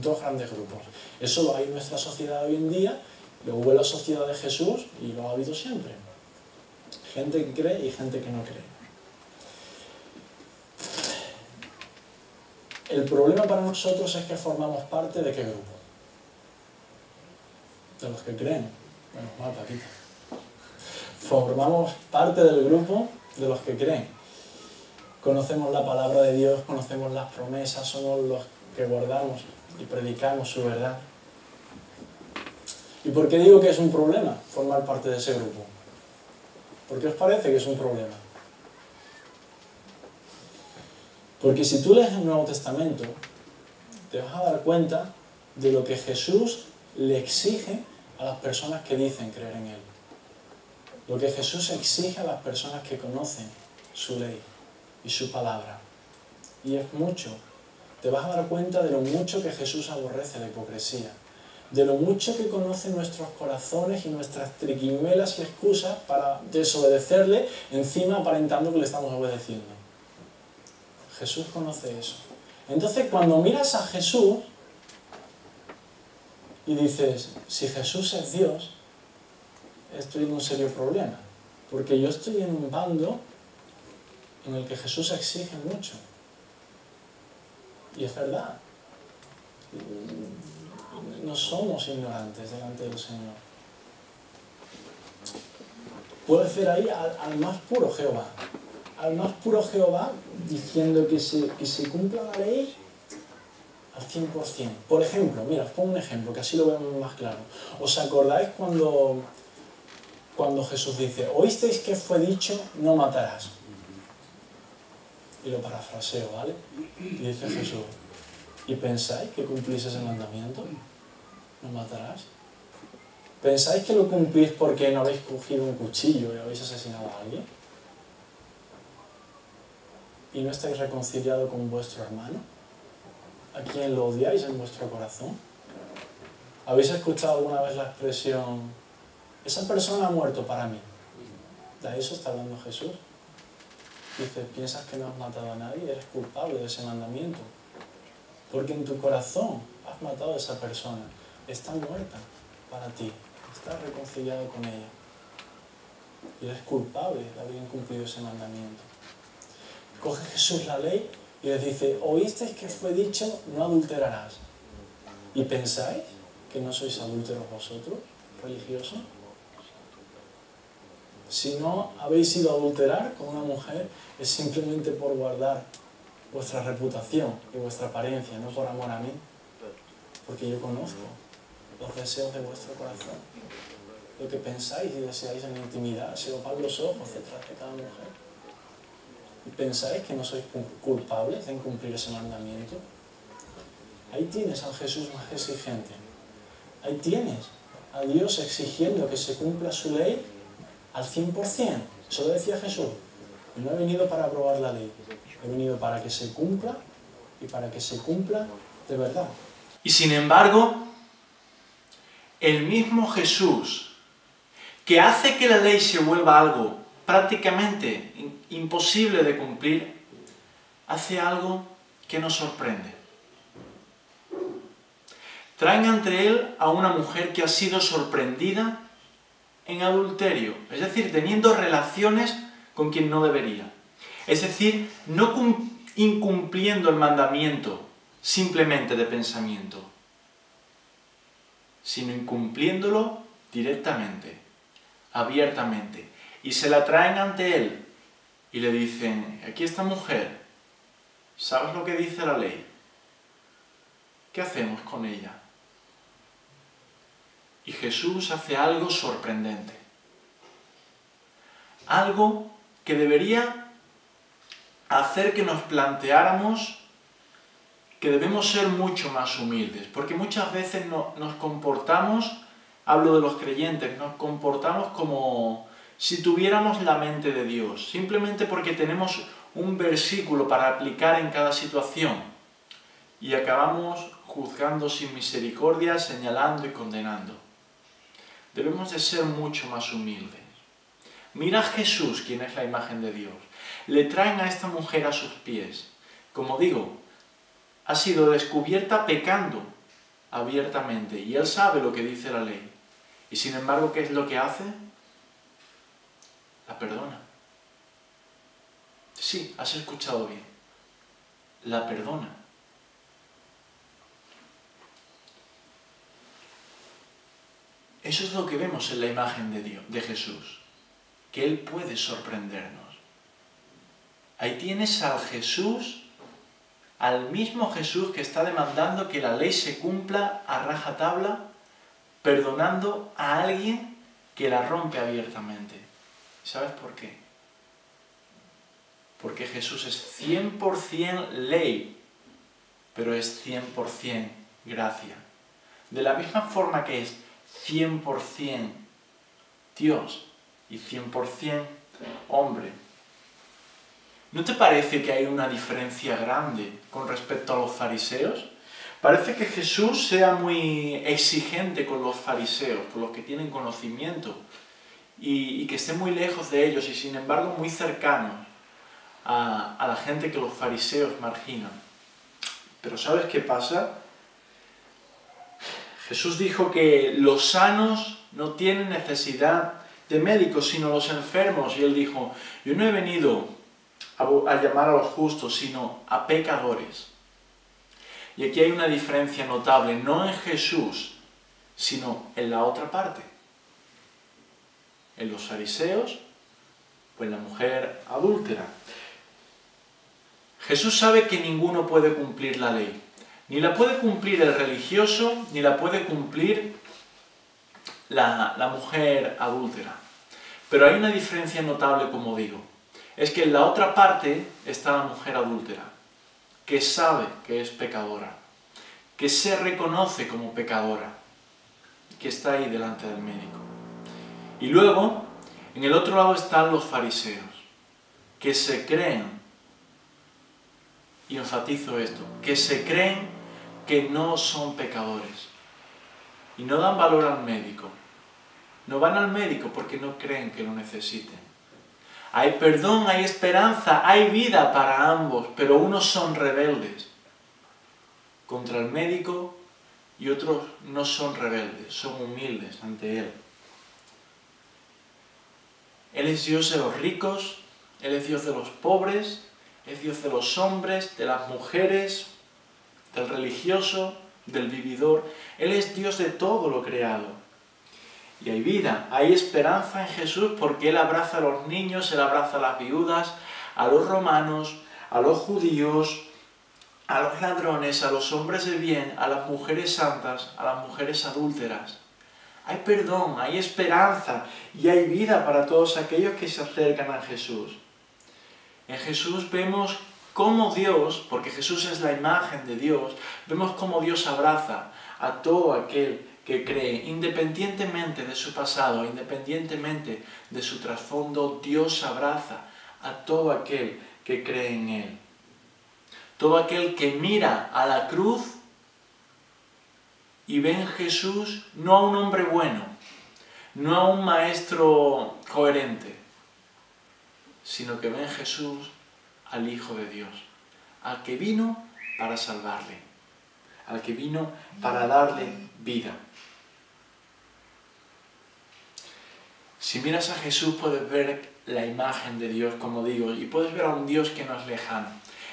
Dos grandes grupos. Eso lo hay en nuestra sociedad hoy en día, lo hubo en la sociedad de Jesús y lo ha habido siempre. Gente que cree y gente que no cree. El problema para nosotros es que formamos parte de qué grupo? De los que creen. Bueno, mal, Paquita. Formamos parte del grupo de los que creen. Conocemos la palabra de Dios, conocemos las promesas, somos los que guardamos y predicamos su verdad. ¿Y por qué digo que es un problema formar parte de ese grupo? ¿Por qué os parece que es un problema? Porque si tú lees el Nuevo Testamento, te vas a dar cuenta de lo que Jesús le exige a las personas que dicen creer en Él. Lo que Jesús exige a las personas que conocen su ley y su palabra. Y es mucho. Te vas a dar cuenta de lo mucho que Jesús aborrece la hipocresía. De lo mucho que conoce nuestros corazones y nuestras triquimelas y excusas para desobedecerle, encima aparentando que le estamos obedeciendo. Jesús conoce eso. Entonces, cuando miras a Jesús y dices, si Jesús es Dios, estoy en un serio problema. Porque yo estoy en un bando en el que Jesús exige mucho. Y es verdad. No somos ignorantes delante del Señor. Puedes ver ahí al, al más puro Jehová. Al más puro Jehová diciendo que se, que se cumpla la ley al 100%. Por ejemplo, mira, os pongo un ejemplo que así lo vemos más claro. ¿Os acordáis cuando, cuando Jesús dice, oísteis que fue dicho, no matarás? Y lo parafraseo, ¿vale? Y dice Jesús, ¿y pensáis que cumplís ese mandamiento? ¿No matarás? ¿Pensáis que lo cumplís porque no habéis cogido un cuchillo y habéis asesinado a alguien? ¿Y no estáis reconciliados con vuestro hermano? ¿A quien lo odiáis en vuestro corazón? ¿Habéis escuchado alguna vez la expresión, esa persona ha muerto para mí? De eso está hablando Jesús. Dice, piensas que no has matado a nadie, eres culpable de ese mandamiento. Porque en tu corazón has matado a esa persona. Está muerta para ti. Estás reconciliado con ella. Y eres culpable de haber incumplido ese mandamiento. Coge Jesús la ley y les dice, oísteis que fue dicho, no adulterarás. ¿Y pensáis que no sois adúlteros vosotros, religiosos? Si no habéis ido a adulterar con una mujer, es simplemente por guardar vuestra reputación y vuestra apariencia, no por amor a mí. Porque yo conozco los deseos de vuestro corazón, lo que pensáis y deseáis en intimidad, si os van los ojos detrás de cada mujer. ¿Y pensáis que no sois culpables de incumplir ese mandamiento? Ahí tienes al Jesús más exigente. Ahí tienes a Dios exigiendo que se cumpla su ley al 100%. Eso lo decía Jesús. No he venido para aprobar la ley, he venido para que se cumpla y para que se cumpla de verdad. Y sin embargo, el mismo Jesús que hace que la ley se vuelva algo prácticamente imposible de cumplir, hace algo que nos sorprende. Traen ante él a una mujer que ha sido sorprendida en adulterio, es decir, teniendo relaciones con quien no debería. Es decir, no incumpliendo el mandamiento simplemente de pensamiento, sino incumpliéndolo directamente, abiertamente. Y se la traen ante él y le dicen, aquí esta mujer, ¿sabes lo que dice la ley? ¿Qué hacemos con ella? Y Jesús hace algo sorprendente. Algo que debería hacer que nos planteáramos que debemos ser mucho más humildes, porque muchas veces nos comportamos, hablo de los creyentes, nos comportamos como si tuviéramos la mente de Dios, simplemente porque tenemos un versículo para aplicar en cada situación y acabamos juzgando sin misericordia, señalando y condenando. Debemos de ser mucho más humildes. Mira a Jesús, quien es la imagen de Dios. Le traen a esta mujer a sus pies. Como digo, ha sido descubierta pecando abiertamente y él sabe lo que dice la ley. Y sin embargo, ¿qué es lo que hace? La perdona. Sí, has escuchado bien. La perdona. Eso es lo que vemos en la imagen de Dios, de Jesús que Él puede sorprendernos. Ahí tienes al Jesús, al mismo Jesús que está demandando que la ley se cumpla a rajatabla, perdonando a alguien que la rompe abiertamente. ¿Sabes por qué? Porque Jesús es 100% ley, pero es 100% gracia. De la misma forma que es 100% Dios, y 100% hombre. ¿No te parece que hay una diferencia grande con respecto a los fariseos? Parece que Jesús sea muy exigente con los fariseos, con los que tienen conocimiento, y, que esté muy lejos de ellos y sin embargo muy cercano a, la gente que los fariseos marginan. Pero ¿sabes qué pasa? Jesús dijo que los sanos no tienen necesidad de médicos, sino los enfermos. Y él dijo, yo no he venido a, llamar a los justos, sino a pecadores. Y aquí hay una diferencia notable, no en Jesús, sino en la otra parte. En los fariseos en la mujer adúltera. Jesús sabe que ninguno puede cumplir la ley. Ni la puede cumplir el religioso, ni la puede cumplir la, mujer adúltera. Pero hay una diferencia notable, como digo. Es que en la otra parte está la mujer adúltera, que sabe que es pecadora, que se reconoce como pecadora, que está ahí delante del médico. Y luego, en el otro lado están los fariseos, que se creen, y enfatizo esto, que se creen que no son pecadores, y no dan valor al médico. No van al médico porque no creen que lo necesiten, Hay perdón, hay esperanza, hay vida para ambos, pero unos son rebeldes contra el médico y otros no son rebeldes, son humildes ante Él. Él es Dios de los ricos, Él es Dios de los pobres, es Dios de los hombres, de las mujeres, del religioso, del vividor. Él es Dios de todo lo creado. Y hay vida, hay esperanza en Jesús porque Él abraza a los niños, Él abraza a las viudas, a los romanos, a los judíos, a los ladrones, a los hombres de bien, a las mujeres santas, a las mujeres adúlteras. Hay perdón, hay esperanza y hay vida para todos aquellos que se acercan a Jesús. En Jesús vemos cómo Dios, porque Jesús es la imagen de Dios, vemos cómo Dios abraza a todo aquel que cree, independientemente de su pasado, independientemente de su trasfondo, Dios abraza a todo aquel que cree en Él. Todo aquel que mira a la cruz y ve en Jesús no a un hombre bueno, no a un maestro coherente, sino que ve en Jesús al Hijo de Dios, al que vino para salvarle, al que vino para darle vida. Si miras a Jesús puedes ver la imagen de Dios, como digo, y puedes ver a un Dios que no es lejano.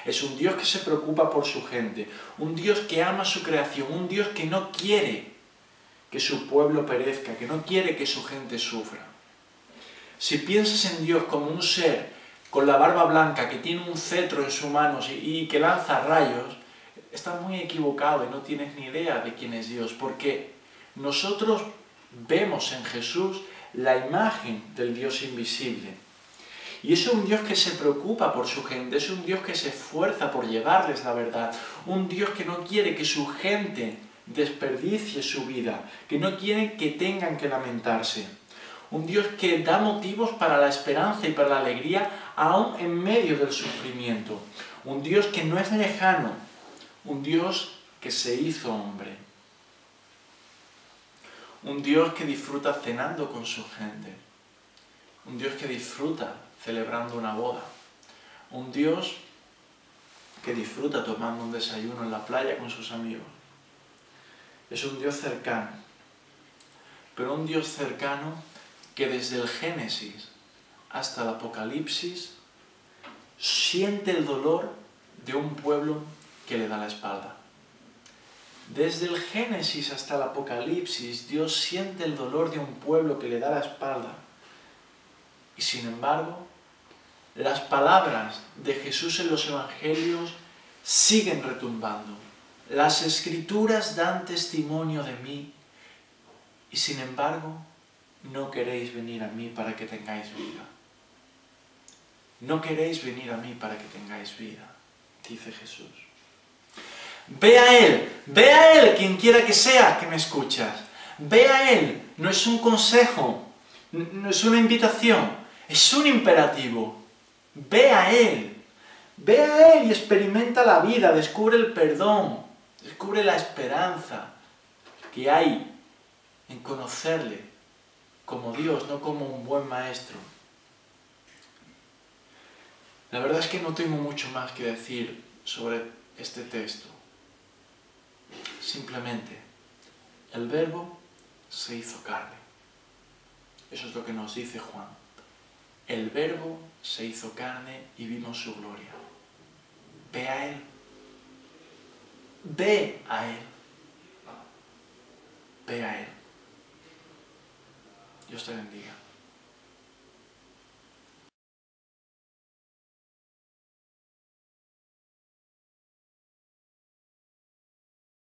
Es un Dios que se preocupa por su gente, un Dios que ama su creación, un Dios que no quiere que su pueblo perezca, que no quiere que su gente sufra. Si piensas en Dios como un ser con la barba blanca que tiene un cetro en sus manos y, que lanza rayos, estás muy equivocado y no tienes ni idea de quién es Dios, porque nosotros vemos en Jesús la imagen del Dios invisible. Y es un Dios que se preocupa por su gente, es un Dios que se esfuerza por llevarles la verdad, un Dios que no quiere que su gente desperdicie su vida, que no quiere que tengan que lamentarse. Un Dios que da motivos para la esperanza y para la alegría aún en medio del sufrimiento. Un Dios que no es lejano, un Dios que se hizo hombre. Un Dios que disfruta cenando con su gente. Un Dios que disfruta celebrando una boda. Un Dios que disfruta tomando un desayuno en la playa con sus amigos. Es un Dios cercano, pero un Dios cercano que desde el Génesis hasta el Apocalipsis siente el dolor de un pueblo que le da la espalda. Desde el Génesis hasta el Apocalipsis, Dios siente el dolor de un pueblo que le da la espalda. Y sin embargo, las palabras de Jesús en los Evangelios siguen retumbando. Las escrituras dan testimonio de mí y sin embargo no queréis venir a mí para que tengáis vida. No queréis venir a mí para que tengáis vida, dice Jesús. Ve a Él, ve a Él, quien quiera que sea que me escuchas. Ve a Él, no es un consejo, no es una invitación, es un imperativo. Ve a Él. Ve a Él y experimenta la vida, descubre el perdón, descubre la esperanza que hay en conocerle como Dios, no como un buen maestro. La verdad es que no tengo mucho más que decir sobre este texto. Simplemente, el verbo se hizo carne. Eso es lo que nos dice Juan. El verbo se hizo carne y vimos su gloria. Ve a Él. Ve a Él. Ve a Él. Dios te bendiga.